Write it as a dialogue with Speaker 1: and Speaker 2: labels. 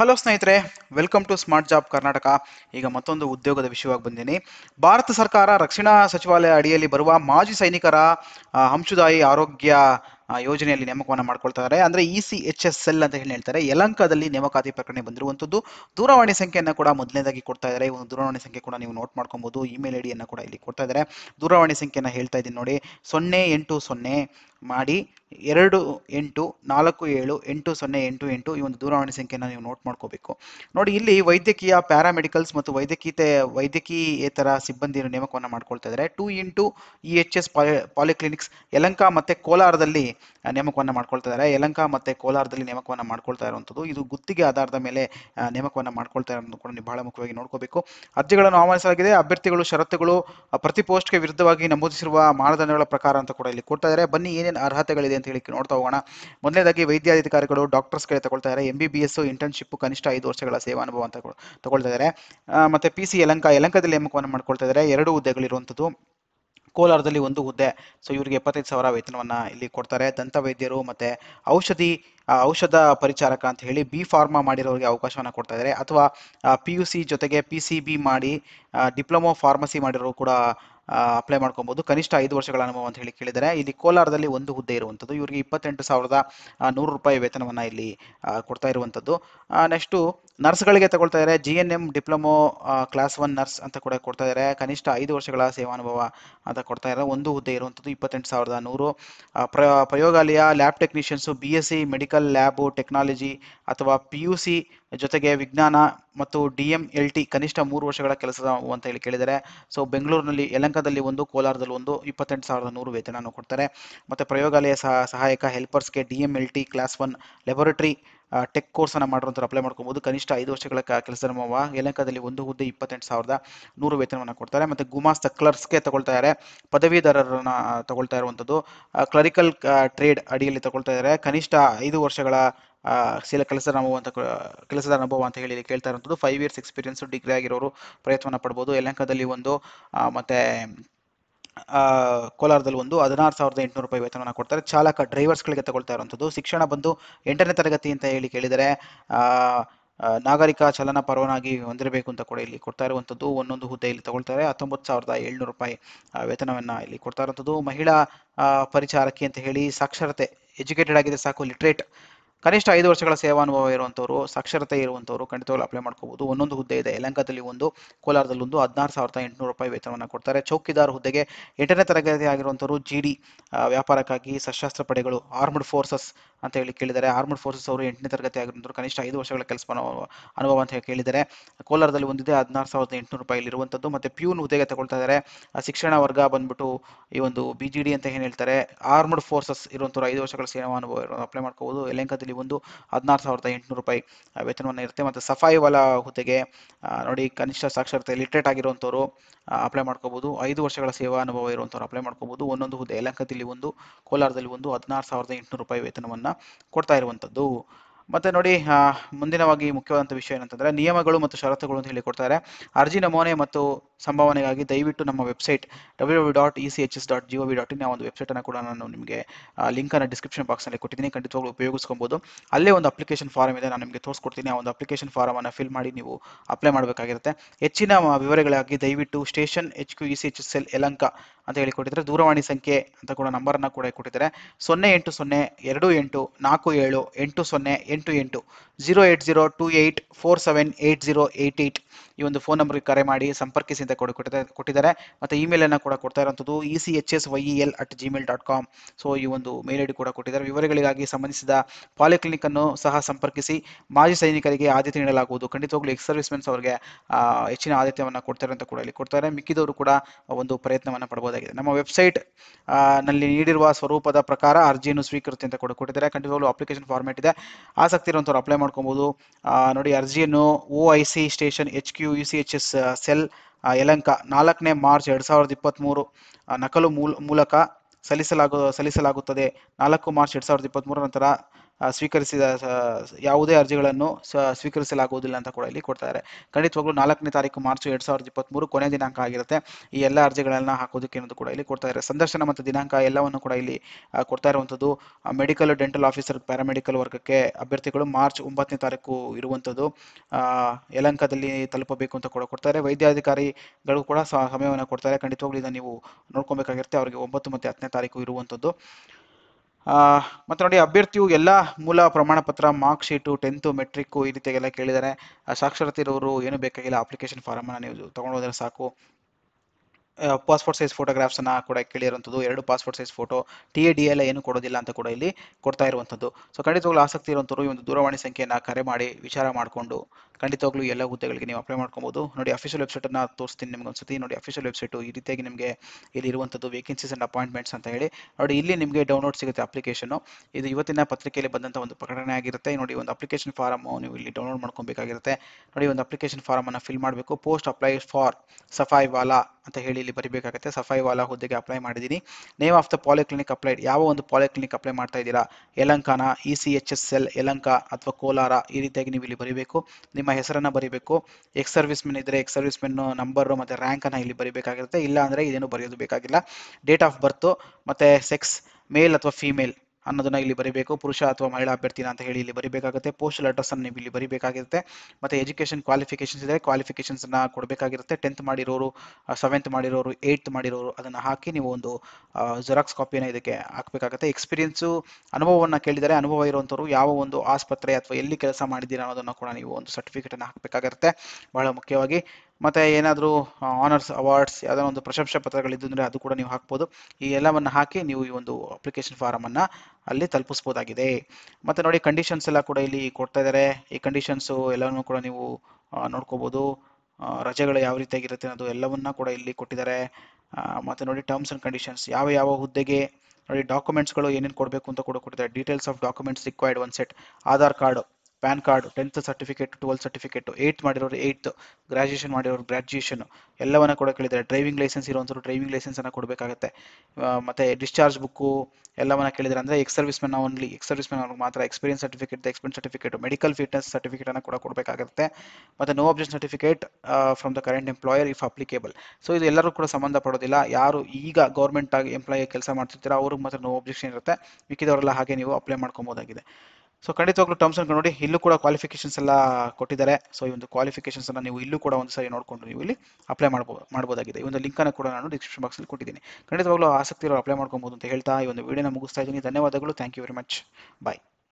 Speaker 1: Hello ಸ್ನೇಹಿತರೆ welcome to smart job Karnataka ಈಗ ಮತ್ತೊಂದು ಉದ್ಯೋಗದ ವಿಷಯವಾಗಿ ಬಂದಿನಿ. ಭಾರತ ಸರ್ಕಾರ ರಕ್ಷಣಾ ಸಚಿವಾಲಯ ಅಡಿಯಲ್ಲಿ ಬರುವ ಮಾಜಿ ಸೈನಿಕರ ಅಂಶುದಾಯಿ ಆರೋಗ್ಯ ಯೋಜನೆಯಲ್ಲಿ ನೇಮಕವನ್ನು ಮಾಡ್ಕೊಳ್ತಾರೆ ಅಂದರೆ E C H S L ಅಂತ ಹೇಳಿ ಹೇಳ್ತಾರೆ. ಯಲಂಕದಲ್ಲಿ ನೇಮಕಾತಿ ಪ್ರಕರಣ ಬಂದಿರುವಂಥದ್ದು ದೂರವಾಣಿ ಸಂಖ್ಯೆಯನ್ನು ಕೂಡ ಮೊದಲನೇದಾಗಿ ಕೊಡ್ತಾ ಇದ್ದಾರೆ ಒಂದು ದೂರವಾಣಿ ಸಂಖ್ಯೆ ಕೂಡ ನೀವು ನೋಟ್ ಮಾಡ್ಕೊಬೋದು. ಇಮೇಲ್ ಐ ಡಿಯನ್ನು ಕೂಡ ಇಲ್ಲಿ ಕೊಡ್ತಾ ಇದ್ದಾರೆ ದೂರವಾಣಿ ಸಂಖ್ಯೆಯನ್ನು ಹೇಳ್ತಾ ಇದ್ದೀನಿ ನೋಡಿ. ಸೊನ್ನೆ ಎಂಟು ಸೊನ್ನೆ ಮಾಡಿ ಎರಡು ಎಂಟು ನಾಲ್ಕು ಏಳು ಎಂಟು ಸೊನ್ನೆ ಎಂಟು ಎಂಟು ಈ ಒಂದು ದೂರವಾಣಿ ಸಂಖ್ಯೆನ ನೀವು ನೋಟ್ ಮಾಡ್ಕೋಬೇಕು. ನೋಡಿ ಇಲ್ಲಿ ವೈದ್ಯಕೀಯ ಪ್ಯಾರಾಮೆಡಿಕಲ್ಸ್ ಮತ್ತು ವೈದ್ಯಕೀಯ ವೈದ್ಯಕೀಯೇತರ ಸಿಬ್ಬಂದಿಯನ್ನು ನೇಮಕವನ್ನು ಮಾಡ್ಕೊಳ್ತಾ ಇದ್ದಾರೆ. Two into E H S polyclinics Yelahanka ಮತ್ತು ಕೋಲಾರದಲ್ಲಿ ನೇಮಕವನ್ನು ಮಾಡ್ಕೊಳ್ತಾ ಇದ್ದಾರೆ. ಯಲಂಕ ಮತ್ತು ಕೋಲಾರದಲ್ಲಿ ನೇಮಕವನ್ನು ಮಾಡ್ಕೊಳ್ತಾ ಇರುವಂಥದ್ದು ಇದು ಗುತ್ತಿಗೆ ಆಧಾರದ ಮೇಲೆ ನೇಮಕವನ್ನು ಮಾಡ್ಕೊಳ್ತಾ ಇರೋದು ಕೂಡ ನೀವು ಬಹಳ ಮುಖ್ಯವಾಗಿ ನೋಡ್ಕೋಬೇಕು. ಅರ್ಜಿಗಳನ್ನು ಆಹ್ವಾನಿಸಲಾಗಿದೆ. ಅಭ್ಯರ್ಥಿಗಳು, ಷರತ್ತುಗಳು ಪ್ರತಿ ಪೋಸ್ಟ್ಗೆ ವಿರುದ್ಧವಾಗಿ ನಮೂದಿಸಿರುವ ಮಾನದಂಡಗಳ ಪ್ರಕಾರ ಅಂತ ಕೂಡ ಇಲ್ಲಿ ಕೊಡ್ತಾ ಇದ್ದಾರೆ. ಬನ್ನಿ ಏನೇನು ಅರ್ಹತೆಗಳಿದೆ ಅಂತ ಹೇಳಿ ನೋಡ್ತಾ ಹೋಗೋಣ. ಮೊದಲನೇದಾಗಿ ವೈದ್ಯಾಧಿಕಾರಿಗಳು ಡಾಕ್ಟರ್ಸ್ ಕಡೆ ತಗೊಳ್ತಾ ಇದ್ದಾರೆ M B B S internship ಕನಿಷ್ಠ ಐದು ವರ್ಷಗಳ ಸೇವಾ ಅನುಭವ ಅಂತ ತಗೊಳ್- ತಗೊಳ್ತಾ ಇದ್ದಾರೆ ಮತ್ತೆ ಪಿ ಸಿ ಯಲಂಕ ಯಲಂಕದಲ್ಲಿ ನೇಮಕವನ್ನು ಮಾಡ್ಕೊಳ್ತಾ ಇದ್ದಾರೆ ಎರಡು ಹುದ್ದೆಗಳಿರುವಂಥದ್ದು ಕೋಲಾರದಲ್ಲಿ ಒಂದು ಹುದ್ದೆ. ಸೊ ಇವರಿಗೆ ಎಪ್ಪತ್ತೈದು ಸಾವಿರ ವೇತನವನ್ನು ಇಲ್ಲಿ ಕೊಡ್ತಾರೆ. ದಂತ ವೈದ್ಯರು ಮತ್ತೆ ಔಷಧಿ ಔಷಧ ಪರಿಚಾರಕ ಅಂತ ಹೇಳಿ ಬಿ ಫಾರ್ಮಾ ಮಾಡಿರೋರಿಗೆ ಅವಕಾಶವನ್ನು ಕೊಡ್ತಾ ಇದ್ದಾರೆ ಅಥವಾ ಪಿ ಯು ಸಿ ಜೊತೆಗೆ ಪಿ ಮಾಡಿ ಡಿಪ್ಲೊಮೊ ಫಾರ್ಮಸಿ ಮಾಡಿರೋರು ಕೂಡ ಅಪ್ಲೈ ಮಾಡ್ಕೊಬೋದು. ಕನಿಷ್ಠ ಐದು ವರ್ಷಗಳ ಅನುಭವ ಅಂತ ಹೇಳಿ ಕೇಳಿದರೆ, ಇಲ್ಲಿ ಕೋಲಾರದಲ್ಲಿ ಒಂದು ಹುದ್ದೆ ಇರುವಂಥದ್ದು. ಇವರಿಗೆ ಇಪ್ಪತ್ತೆಂಟು ಸಾವಿರದ ನೂರು ರೂಪಾಯಿ ವೇತನವನ್ನು ಇಲ್ಲಿ ಕೊಡ್ತಾ ಇರುವಂಥದ್ದು. ನೆಕ್ಸ್ಟು ನರ್ಸ್ಗಳಿಗೆ ತಗೊಳ್ತಾ ಇದ್ದಾರೆ G N M diploma class one nurse ಅಂತ ಕೂಡ ಕೊಡ್ತಾ ಇದ್ದಾರೆ ಕನಿಷ್ಠ ಐದು ವರ್ಷಗಳ ಸೇವಾನುಭವ ಅಂತ ಕೊಡ್ತಾ ಇದ್ದಾರೆ ಒಂದು ಹುದ್ದೆ ಇರುವಂಥದ್ದು ಇಪ್ಪತ್ತೆಂಟು ಸಾವಿರದ ನೂರು. ಆ, ಪ್ರ ಪ್ರಯೋಗಾಲಯ lab technicians B S C medical lab technology ಅಥವಾ ಪಿ ಯು ಸಿ ಜೊತೆಗೆ ವಿಜ್ಞಾನ ಮತ್ತು ಡಿ ಎಂ ಎಲ್ ಟಿ ಕನಿಷ್ಠ ಮೂರು ವರ್ಷಗಳ ಕೆಲಸ ಅಂತ ಹೇಳಿ ಕೇಳಿದ್ದಾರೆ. ಸೊ ಬೆಂಗಳೂರಿನಲ್ಲಿ ಯಲಂಕದಲ್ಲಿ ಒಂದು ಕೋಲಾರದಲ್ಲಿ ಒಂದು ಇಪ್ಪತ್ತೆಂಟು ಸಾವಿರದ ನೂರು ವೇತನವನ್ನು ಕೊಡ್ತಾರೆ. ಮತ್ತು ಪ್ರಯೋಗಾಲಯ ಸಹ ಸಹಾಯಕ ಹೆಲ್ಪರ್ಸ್ಗೆ D M L T class one laboratory tech ಕೋರ್ಸನ್ನು ಮಾಡಿರೋಂಥವ್ರು ಅಪ್ಲೈ ಮಾಡ್ಕೊಬೋದು. ಕನಿಷ್ಠ ಐದು ವರ್ಷಗಳ ಕೆಲಸದ ಅನುಭವ ಯಲಂಕದಲ್ಲಿ ಒಂದು ಹುದ್ದೆ ಇಪ್ಪತ್ತೆಂಟು ಸಾವಿರದ ನೂರು ವೇತನವನ್ನು ಕೊಡ್ತಾರೆ. ಮತ್ತು ಗುಮಾಸ್ತ ಕ್ಲರ್ಕ್ಸ್ಗೆ ತಗೊಳ್ತಾ ಇದ್ದಾರೆ ಪದವೀಧರರನ್ನ ತಗೊಳ್ತಾ ಇರುವಂಥದ್ದು ಕ್ಲರಿಕಲ್ ಟ್ರೇಡ್ ಅಡಿಯಲ್ಲಿ ತಗೊಳ್ತಾ ಇದ್ದಾರೆ ಕನಿಷ್ಠ ಐದು ವರ್ಷಗಳ ಸಿಲ ಕೆಲಸದ ಅನುಭವ ಅಂತ ಕೆಲಸದ ಅನುಭವ ಅಂತ ಹೇಳಿ ಕೇಳ್ತಾ ಇರುವಂಥದ್ದು ಫೈವ್ ಇಯರ್ಸ್ ಎಕ್ಸ್ಪೀರಿಯನ್ಸ್ ಡಿಗ್ರಿ ಆಗಿರೋರು ಪ್ರಯತ್ನವನ್ನು ಪಡ್ಬೋದು. ಯಲಂಕದಲ್ಲಿ ಒಂದು ಮತ್ತೆ ಕೋಲಾರದಲ್ಲಿ ಒಂದು ಹದಿನಾರು ಸಾವಿರದ ಎಂಟುನೂರು ರೂಪಾಯಿ ವೇತನವನ್ನು ಕೊಡ್ತಾರೆ. ಚಾಲಕ ಡ್ರೈವರ್ಸ್ಗಳಿಗೆ ತಗೊಳ್ತಾ ಇರುವಂಥದ್ದು. ಶಿಕ್ಷಣ ಬಂದು ಎಂಟನೇ ತರಗತಿ ಅಂತ ಹೇಳಿ ಕೇಳಿದರೆ ನಾಗರಿಕ ಚಲನ ಪರವಾನಗಿ ಹೊಂದಿರಬೇಕು ಅಂತ ಕೂಡ ಇಲ್ಲಿ ಕೊಡ್ತಾ ಇರುವಂಥದ್ದು. ಒಂದೊಂದು ಹುದ್ದೆಯಲ್ಲಿ ತಗೊಳ್ತಾರೆ. ಹತ್ತೊಂಬತ್ತು ಸಾವಿರದ ಏಳ್ನೂರು ರೂಪಾಯಿ ವೇತನವನ್ನು ಇಲ್ಲಿ ಕೊಡ್ತಾ ಇರುವಂಥದ್ದು. ಮಹಿಳಾ ಪರಿಚಾರಕಿ ಅಂತ ಹೇಳಿ ಸಾಕ್ಷರತೆ ಎಜುಕೇಟೆಡ್ ಆಗಿದೆ ಸಾಕು ಲಿಟ್ರೇಟ್ ಕನಿಷ್ಠ ಐದು ವರ್ಷಗಳ ಸೇವಾನುಭವ ಇರುವಂಥವ್ರು ಸಾಕ್ಷರತೆ ಇರುವಂಥವ್ರು ಖಂಡಿತವಾಗ್ಲೂ ಅಪ್ಲೈ ಮಾಡ್ಕೋಬಹುದು ಒಂದೊಂದು ಹುದ್ದೆ ಇದೆ. ಯಲಂಕದಲ್ಲಿ ಒಂದು, ಕೋಲಾರದಲ್ಲಿ ಒಂದು. ಹದಿನಾರು ಸಾವಿರದ ಎಂಟುನೂರು ರೂಪಾಯಿ ವೇತನವನ್ನು ಕೊಡ್ತಾರೆ. ಚೌಕಿದಾರ್ ಹುದ್ದೆಗೆ ಎಂಟನೇ ತರಗತಿ ಆಗಿರುವಂಥವ್ರು ಜಿ ಡಿ ವ್ಯಾಪಾರಕ್ಕಾಗಿ ಸಶಸ್ತ್ರ ಪಡೆಗಳು ಆರ್ಮ್ಡ್ ಫೋರ್ಸಸ್ ಅಂತ ಹೇಳಿ ಕೇಳಿದ್ದಾರೆ. ಆರ್ಮ್ಡ್ ಫೋರ್ಸಸ್ ಅವರು ಎಂಟನೇ ತರಗತಿ ಆಗಿರುವಂಥವ್ರು ಕನಿಷ್ಠ ಐದು ವರ್ಷಗಳ ಕೆಲಸ ಅನುಭವ ಅಂತ ಹೇಳಿ ಕೇಳಿದ್ದಾರೆ. ಕೋಲಾರದಲ್ಲಿ ಒಂದಿದೆ, ಹದಿನಾರು ಸಾವಿರದ ಎಂಟುನೂರು ರೂಪಾಯಿ ಇರುವಂಥದ್ದು ಮತ್ತು ಪ್ಯೂನ್ ಹುದ್ದೆಗೆ ತಗೊಳ್ತಾ ಇದ್ದಾರೆ. ಶಿಕ್ಷಣ ವರ್ಗ ಬಂದ್ಬಿಟ್ಟು ಈ ಒಂದು ಬಿ ಜಿ ಡಿ ಅಂತ ಏನು ಹೇಳ್ತಾರೆ ಆರ್ಮ್ಡ್ ಫೋರ್ಸಸ್ ಇರುವಂಥವ್ರು ಐದು ವರ್ಷಗಳ ಸೇವಾ ಅನುಭವ ಅಪ್ಲೈ ಮಾಡ್ಕೋಬಹುದು ಯಲಂಕದಲ್ಲಿ ಒಂದು ಹದಿನಾರು ಸಾವಿರದ ಎಂಟುನೂರು ರೂಪಾಯಿ ವೇತನವನ್ನು ಇರುತ್ತೆ. ಮತ್ತು ಸಫಾಯಿ ವಾಲ ಹುದ್ದೆಗೆ ನೋಡಿ ಕನಿಷ್ಠ ಸಾಕ್ಷರತೆ ಲಿಟ್ರೇಟ್ ಆಗಿರುವಂಥವ್ರು ಅಪ್ಲೈ ಮಾಡ್ಕೋಬಹುದು ಐದು ವರ್ಷಗಳ ಸೇವಾ ಅನುಭವ ಇರುವಂಥವ್ರು ಅಪ್ಲೈ ಮಾಡ್ಕೋಬಹುದು ಒಂದೊಂದು ಹುದ್ದೆ, ಯಲಂಕದಲ್ಲಿ ಒಂದು, ಕೋಲಾರದಲ್ಲಿ ಒಂದು, ಹದಿನಾರು ಸಾವಿರದ ಎಂಟುನೂರು ರೂಪಾಯಿ ವೇತನವನ್ನು ಕೊಡ್ತಾ ಇರುವಂಥದ್ದು. ಮತ್ತೆ ನೋಡಿ ಮುಂದಿನವಾಗಿ ಮುಖ್ಯವಾದಂಥ ವಿಷಯ ಏನಂತಂದ್ರೆ, ನಿಯಮಗಳು ಮತ್ತು ಷರತ್ತುಗಳು ಅಂತ ಹೇಳಿ ಕೊಡ್ತಾರೆ. ಅರ್ಜಿ ನಮೂನೆ ಮತ್ತು ಸಂಭಾವನೆಗಾಗಿ ದಯವಿಟ್ಟು ನಮ್ಮ website W dot E C H S dot G V dot in ಆ ಒಂದು ವೆಬ್ಸೈಟನ್ನು ಕೂಡ ನಾನು ನಿಮಗೆ ಲಿಂಕನ್ನು ಡಿಸ್ಕ್ರಿಪ್ಷನ್ ಬಾಕ್ಸ್ನಲ್ಲಿ ಕೊಟ್ಟಿದ್ದೀನಿ. ಖಂಡಿತವಾಗ್ಲೂ ಉಪಯೋಗಿಸ್ಕೊಬೋದು. ಅಲ್ಲೇ ಒಂದು ಅಪ್ಲಿಕೇಶನ್ ಫಾರ್ಮ್ ಇದೆ, ನಾನು ನಿಮಗೆ ತೋರಿಸ್ಕೊಡ್ತೀನಿ. ಆ ಒಂದು ಅಪ್ಲಿಕೇಶನ್ ಫಾರಮನ್ನು ಫಿಲ್ ಮಾಡಿ ನೀವು ಅಪ್ಲೈ ಮಾಡಬೇಕಾಗಿರುತ್ತೆ. ಹೆಚ್ಚಿನ ವಿವರಗಳಾಗಿ ದಯವಿಟ್ಟು station H Q E C H S L Yelahanka ಅಂತ ಹೇಳಿ ಕೊಟ್ಟಿದ್ದಾರೆ. ದೂರವಾಣಿ ಸಂಖ್ಯೆ ಅಂತ ಕೂಡ ನಂಬರನ್ನು ಕೂಡ ಕೊಟ್ಟಿದ್ದಾರೆ. ಸೊನ್ನೆ ಎಂಟು ಸೊನ್ನೆ ಎರಡು ಎಂಟು ನಾಲ್ಕು ಏಳು ಎಂಟು ಸೊನ್ನೆ ಎಂಟು ಎಂಟು zero eight zero two eight four seven eight zero eight eight ಈ ಒಂದು ಫೋನ್ ನಂಬರ್ಗೆ ಕರೆ ಮಾಡಿ ಸಂಪರ್ಕಿಸಿ ಅಂತ ಕೂಡ ಕೊಟ್ಟಿದ್ದಾರೆ. ಮತ್ತು ಇಮೇಲನ್ನು ಕೂಡ ಕೊಡ್ತಾ ಇರುವಂಥದ್ದು E C H S Y E L at Gmail dot com so ಈ ಒಂದು ಮೇಲ್ ಐ ಡಿ ಕೂಡ ಕೊಟ್ಟಿದ್ದಾರೆ. ವಿವರಗಳಿಗಾಗಿ ಸಂಬಂಧಿಸಿದ ಪಾಲಿಕ್ಲಿನಿಕ್ ಅನ್ನು ಸಹ ಸಂಪರ್ಕಿಸಿ ಮಾಜಿ ಸೈನಿಕರಿಗೆ ಆದ್ಯತೆ ನೀಡಲಾಗುವುದು. ಖಂಡಿತವಾಗ್ಲೂ ಎಕ್ಸ್ ಸರ್ವಿಸ್ ಮೆನ್ಸ್ ಅವರಿಗೆ ಹೆಚ್ಚಿನ ಆದ್ಯತೆಯನ್ನು ಕೊಡ್ತಾರೆ ಅಂತ ಕೂಡ ಇಲ್ಲಿ ಕೊಡ್ತಾರೆ. ಮಿಕ್ಕಿದವರು ಕೂಡ ಒಂದು ಪ್ರಯತ್ನವನ್ನು ಪಡಬಹುದಾಗಿದೆ ನಮ್ಮ ವೆಬ್ಸೈಟ್ನಲ್ಲಿ ನೀಡಿರುವ ಸ್ವರೂಪದ ಪ್ರಕಾರ ಅರ್ಜಿಯನ್ನು ಸ್ವೀಕೃತಿ ಅಂತ ಕೂಡ ಕೊಟ್ಟಿದ್ದಾರೆ. ಖಂಡಿತವಾಗ್ಲೂ ಅಪ್ಲಿಕೇಶನ್ ಫಾರ್ಮೆಟ್ ಇದೆ. ಆಸಕ್ತಿ ಇರುವಂಥವ್ರು ಅಪ್ಲೈ ಮಾಡ್ಕೊಬೋದು. ನೋಡಿ, ಅರ್ಜಿಯನ್ನು O I C station H Q U C H S cell Yelahanka ನಾಲ್ಕನೇ ಮಾರ್ಚ್ ಎರಡು ಸಾವಿರದ ಇಪ್ಪತ್ತ್ಮೂರು ನಕಲು ಮೂಲ, ಮೂಲಕ ಸಲ್ಲಿಸಲಾಗು, ಸಲ್ಲಿಸಲಾಗುತ್ತದೆ. ನಾಲ್ಕು ಮಾರ್ಚ್ ಎರಡು ಸಾವಿರದ ಇಪ್ಪತ್ತ್ಮೂರರ ನಂತರ ಸ್ವೀಕರಿಸಿದ ಯಾವುದೇ ಅರ್ಜಿಗಳನ್ನು ಸ್ವೀಕರಿಸಲಾಗುವುದಿಲ್ಲ ಅಂತ ಕೂಡ ಇಲ್ಲಿ ಕೊಡ್ತಾರೆ. ಖಂಡಿತವಾಗ್ಲೂ ನಾಲ್ಕನೇ ತಾರೀಕು ಮಾರ್ಚ್ ಎರಡ್ ಸಾವಿರದ ಇಪ್ಪತ್ತ್ಮೂರು ಕೊನೆಯ ದಿನಾಂಕ ಆಗಿರುತ್ತೆ. ಈ ಎಲ್ಲ ಅರ್ಜಿಗಳನ್ನು ಹಾಕೋದಕ್ಕೆ ಅನ್ನೋದು ಕೂಡ ಇಲ್ಲಿ ಕೊಡ್ತಾ ಇದ್ದಾರೆ. ಸಂದರ್ಶನ ಮತ್ತು ದಿನಾಂಕ ಎಲ್ಲವನ್ನು ಕೂಡ ಇಲ್ಲಿ ಕೊಡ್ತಾ ಇರುವಂಥದ್ದು. ಮೆಡಿಕಲ್, ಡೆಂಟಲ್ ಆಫೀಸರ್, ಪ್ಯಾರಾಮೆಡಿಕಲ್ ವರ್ಗಕ್ಕೆ ಅಭ್ಯರ್ಥಿಗಳು ಮಾರ್ಚ್ ಒಂಬತ್ತನೇ ತಾರೀಕು ಇರುವಂಥದ್ದು ಯಲಂಕದಲ್ಲಿ ತಲುಪಬೇಕು ಅಂತ ಕೂಡ ಕೊಡ್ತಾರೆ ವೈದ್ಯಾಧಿಕಾರಿಗಳು ಕೂಡ ಸಮಯವನ್ನು ಕೊಡ್ತಾರೆ. ಖಂಡಿತವಾಗ್ಲೂ ಇದನ್ನು ನೀವು ನೋಡ್ಕೊಬೇಕಾಗಿರುತ್ತೆ. ಅವರಿಗೆ ಒಂಬತ್ತು ಮತ್ತು ಹತ್ತನೇ ತಾರೀಕು ಇರುವಂಥದ್ದು. ಮತ್ತೆ ನೋಡಿ ಅಭ್ಯರ್ಥಿಯು ಎಲ್ಲ ಮೂಲ ಪ್ರಮಾಣ ಪತ್ರ ಮಾರ್ಕ್ ಶೀಟು ಟೆಂತು ಮೆಟ್ರಿಕ್ಕು ಈ ರೀತಿಯಾಗೆಲ್ಲ ಕೇಳಿದ್ದಾರೆ ಸಾಕ್ಷರತೆ ಇರೋರು ಏನು ಬೇಕಾಗಿಲ್ಲ ಅಪ್ಲಿಕೇಶನ್ ಫಾರಮನ್ನು ನೀವು ತಗೊಂಡೋದ್ರೆ ಸಾಕು. ಪಾಸ್ಪೋರ್ಟ್ ಸೈಜ್ ಫೋಟೋಗ್ರಾಫ್ಸನ್ನು ಕೂಡ ಕೇಳಿರುವಂಥದ್ದು. ಎರಡು passport size photo T A D ಎಲ್ಲ ಏನು ಕೊಡೋದಿಲ್ಲ ಅಂತ ಕೂಡ ಇಲ್ಲಿ ಕೊಡ್ತಾ ಇರುವಂಥದ್ದು. ಸೊ ಖಂಡಿತವಾಗ್ಲೂ ಆಸಕ್ತಿ ಇರುವಂಥವ್ರು ಈ ಒಂದು ದೂರವಾಣಿ ಸಂಖ್ಯೆಯನ್ನು ಕರೆ ಮಾಡಿ, ವಿಚಾರ ಮಾಡಿಕೊಂಡು ಖಂಡಿತವಾಗ್ಲೂ ಎಲ್ಲ ಹುದ್ದೆಗಳಿಗೆ ನೀವು ಅಪ್ಲೈ ಮಾಡ್ಕೊಬೋದು. ನೋಡಿ ಅಫಿಷಿಯಲ್ ವೆಬ್ಸೈಟನ್ನು ತೋರಿಸ್ತೀನಿ ನಿಮ್ಗೆ ಒಂದ್ಸತಿ. ನೋಡಿ ಅಫಿಷಿಯಲ್ ವೆಬ್ಸೈಟು ಈ ರೀತಿಯಾಗಿ ನಿಮಗೆ ಇಲ್ಲಿ ಇರುವಂಥದ್ದು ವೇಕೆನ್ಸೀಸ್ ಆ್ಯಂಡ್ ಅಪಾಯಿಂಟ್ಮೆಂಟ್ಸ್ ಅಂತ ಹೇಳಿ. ನೋಡಿ, ಇಲ್ಲಿ ನಿಮಗೆ ಡೌನ್ಲೋಡ್ ಸಿಗುತ್ತೆ ಅಪ್ಲಿಕೇಶನು ಇದು ಇವತ್ತಿನ ಪತ್ರಿಕೆಯಲ್ಲಿ ಬಂದಂಥ ಒಂದು ಪ್ರಕಟಣೆ ಆಗಿರುತ್ತೆ. ನೋಡಿ, ಒಂದು ಅಪ್ಲಿಕೇಶನ್ ಫಾರಮು ನೀವು ಇಲ್ಲಿ ಡೌನ್ಲೋಡ್ ಮಾಡ್ಕೊಬೇಕಾಗಿರುತ್ತೆ. ನೋಡಿ ಒಂದು ಅಪ್ಲಿಕೇಶನ್ ಫಾರಮನ್ನು ಫಿಲ್ ಮಾಡಬೇಕು. ಪೋಸ್ಟ್ ಅಪ್ಲೈ ಫಾರ್ ಸಫಾಯಿ ವಾಲಾ ಅಂತ ಹೇಳಿ ಇಲ್ಲಿ ಬರಿಬೇಕಾಗುತ್ತೆ. ಸಫಾಯಿ ವಾಲಾ ಹುದ್ದೆಗೆ ಅಪ್ಲೈ ಮಾಡಿದ್ದೀನಿ. Name of the polyclinic applied ಯಾವ ಒಂದು ಪಾಲಿಕ್ಲಿನಿಕ್ ಅಪ್ಲೈ ಮಾಡ್ತಾ ಇದ್ದೀರಾ? Yelahanka E C H S L Yelahanka ಅಥವಾ ಕೋಲಾರ, ಈ ರೀತಿಯಾಗಿ ನೀವು ಇಲ್ಲಿ ಬರೀಬೇಕು. ನಿಮ್ಮ ಹೆಸರನ್ನು ಬರೀಬೇಕು. ಎಕ್ಸ್ ಸರ್ವಿಸ್ ಮೆನ್ ಇದ್ದರೆ ಎಕ್ಸ್ ಸರ್ವಿಸ್ ಮೆನ್ ನಂಬರು ಮತ್ತು ರ್ಯಾಂಕನ್ನು ಇಲ್ಲಿ ಬರೀಬೇಕಾಗಿರುತ್ತೆ. ಇಲ್ಲ ಅಂದರೆ ಇದೇನು ಬರೆಯೋದು ಬೇಕಾಗಿಲ್ಲ. ಡೇಟ್ ಆಫ್ ಬರ್ತು ಮತ್ತು ಸೆಕ್ಸ್ ಮೇಲ್ ಅಥವಾ ಫೀಮೇಲ್ ಅನ್ನೋದನ್ನ ಇಲ್ಲಿ ಬರೀಬೇಕು. ಪುರುಷ ಅಥವಾ ಮಹಿಳಾ ಅಭ್ಯರ್ಥಿನ ಅಂತ ಹೇಳಿ ಇಲ್ಲಿ ಬರೀಬೇಕಾಗುತ್ತೆ. ಪೋಸ್ಟಲ್ ಅಡ್ರೆಸ್ ಅನ್ನು ನೀವು ಇಲ್ಲಿ ಬರೀಬೇಕಾಗಿರುತ್ತೆ. ಮತ್ತೆ ಎಜುಕೇಶನ್ ಕ್ವಾಲಿಫಿಕೇಶನ್ಸ್ ಇದೆ. ಕ್ವಾಲಿಫಿಕೇಶನ್ಸ್ ಅನ್ನ ಕೊಡಬೇಕಾಗಿರುತ್ತೆ. ಟೆಂತ್ ಮಾಡಿರೋರು ಸೆವೆಂತ್ ಮಾಡಿರೋರು ಏಯ್ತ್ ಮಾಡಿರೋರು ಅದನ್ನ ಹಾಕಿ ನೀವು ಒಂದು ಜೆರಾಕ್ಸ್ ಕಾಪಿಯನ್ನು ಇದಕ್ಕೆ ಹಾಕಬೇಕಾಗುತ್ತೆ. ಎಕ್ಸ್ಪೀರಿಯನ್ಸು ಅನುಭವವನ್ನು ಕೇಳಿದರೆ ಅನುಭವ ಇರುವಂಥವ್ರು ಯಾವ ಒಂದು ಆಸ್ಪತ್ರೆ ಅಥವಾ ಎಲ್ಲಿ ಕೆಲಸ ಮಾಡಿದ್ದೀರಾ ಅನ್ನೋದನ್ನು ಕೂಡ ನೀವು ಒಂದು ಸರ್ಟಿಫಿಕೇಟನ್ನು ಹಾಕಬೇಕಾಗಿರುತ್ತೆ. ಬಹಳ ಮುಖ್ಯವಾಗಿ ಮತ್ತೆ ಏನಾದರೂ ಆನರ್ಸ್ ಅವಾರ್ಡ್ಸ್ ಯಾವುದೋ ಒಂದು ಪ್ರಶಂಸಾ ಪತ್ರಗಳಿದ್ದರೆ ಅದು ಕೂಡ ನೀವು ಹಾಕ್ಬೋದು. ಈ ಎಲ್ಲವನ್ನು ಹಾಕಿ ನೀವು ಈ ಒಂದು ಅಪ್ಲಿಕೇಶನ್ ಫಾರಮನ್ನು ಅಲ್ಲಿ ತಲುಪಿಸ್ಬೋದಾಗಿದೆ. ಮತ್ತು ನೋಡಿ ಕಂಡೀಷನ್ಸ್ ಎಲ್ಲ ಕೂಡ ಇಲ್ಲಿ ಕೊಡ್ತಾ ಇದ್ದಾರೆ ಈ ಕಂಡೀಷನ್ಸು ಎಲ್ಲವನ್ನು ಕೂಡ ನೀವು ನೋಡ್ಕೋಬೋದು. ರಜೆಗಳು ಯಾವ ರೀತಿಯಾಗಿರುತ್ತೆ ಅನ್ನೋದು ಎಲ್ಲವನ್ನ ಕೂಡ ಇಲ್ಲಿ ಕೊಟ್ಟಿದ್ದಾರೆ. ಮತ್ತೆ ನೋಡಿ ಟರ್ಮ್ಸ್ ಆ್ಯಂಡ್ ಕಂಡೀಷನ್ಸ್ ಯಾವ ಯಾವ ಹುದ್ದೆಗೆ, ನೋಡಿ ಡಾಕ್ಯುಮೆಂಟ್ಸ್ಗಳು ಏನೇನು ಕೊಡಬೇಕು ಅಂತ ಕೂಡ ಕೊಟ್ಟಿದ್ದಾರೆ. Details of documents required one set Aadhaar card PAN card tenth certificate twelfth certificate eighth ಮಾಡಿರೋರು ಏಯ್ತ್ ಗ್ರಾಜುಯೇಷನ್ ಮಾಡಿರೋರು ಗ್ರಾಜುಯೇಷನ್ ಎಲ್ಲವನ್ನ ಕೂಡ ಕೇಳಿದ್ದಾರೆ. ಡ್ರೈವಿಂಗ್ ಲೈಸೆನ್ಸ್ ಇರುವಂಥವ್ರು ಡ್ರೈವಿಂಗ್ ಲೈಸೆನ್ಸನ್ನು ಕೊಡಬೇಕಾಗುತ್ತೆ. ಮತ್ತೆ ಡಿಸ್ಚಾರ್ಜ್ ಬುಕ್ಕು ಎಲ್ಲವನ್ನ ಕೇಳಿದ್ರೆ ಅಂದರೆ ex service man only ex service man ಅವ್ರಿಗೆ ಮಾತ್ರ experience certificate experience certificate medical fitness certificate ಅನ್ನು ಕೂಡ ಕೊಡಬೇಕಾಗುತ್ತೆ. ಮತ್ತೆ no objection certificate from the current employer if applicable so ಇದು ಎಲ್ಲರೂ ಕೂಡ ಸಂಬಂಧಪಡೋದಿಲ್ಲ ಯಾರು ಈಗ ಗೌರ್ಮೆಂಟ್ ಆಗಿ ಎಂಪ್ಲಾಯಿ ಕೆಲಸ ಮಾಡ್ತಿರ್ತೀರೋ ಅವ್ರಿಗೆ ಮಾತ್ರ ನೋ ಅಬ್ಜೆಕ್ಷನ್ ಇರುತ್ತೆ. ಮಿಕ್ಕಿದವರೆಲ್ಲ ಹಾಗೆ ನೀವು ಅಪ್ಲೈ ಮಾಡ್ಕೊಬೋದಾಗಿದೆ ಸೊ ಖಂಡಿತವಾಗ್ಲೂ ಟರ್ಮ್ಸ್ ಅನ್ನು ನೋಡಿ, ಇಲ್ಲೂ ಕೂಡ ಕ್ವಾಲಿಫಿಕೇಶನ್ಸ್ ಎಲ್ಲ ಕೊಟ್ಟಿದ್ದಾರೆ. ಸೊ ಈ ಒಂದು ಕ್ವಾಲಿಫಿಕೇಶನ್ಸ್ ಅನ್ನ ನೀವು ಇಲ್ಲೂ ಕೂಡ ಒಂದು ಸರಿ ನೋಡಿಕೊಂಡು ನೀವು ಇಲ್ಲಿ ಅಪ್ಲೈ ಮಾಡ್ಬೋದು ಮಾಡ್ಬೋದಾಗಿದೆ. ಈ ಒಂದು ಲಿಂಕ್ ಅನ್ನು ಕೂಡ ನಾನು ಡಿಸ್ಕ್ರಿಪ್ಷನ್ ಬಾಕ್ಸಲ್ಲಿ ಕೊಟ್ಟಿದ್ದೀನಿ. ಖಂಡಿತವಾಗ್ಲೂ ಆಸಕ್ತಿ ಇರೋ ಅಪ್ಲೈ ಮಾಡ್ಕೊಬಹುದು ಅಂತ ಹೇಳ್ತಾ ಈ ಒಂದು ವಿಡಿಯೋನ ಮುಗಿಸ್ತಾ ಇದ್ದೀನಿ. ಧನ್ಯವಾದಗಳು. Thank you very much bye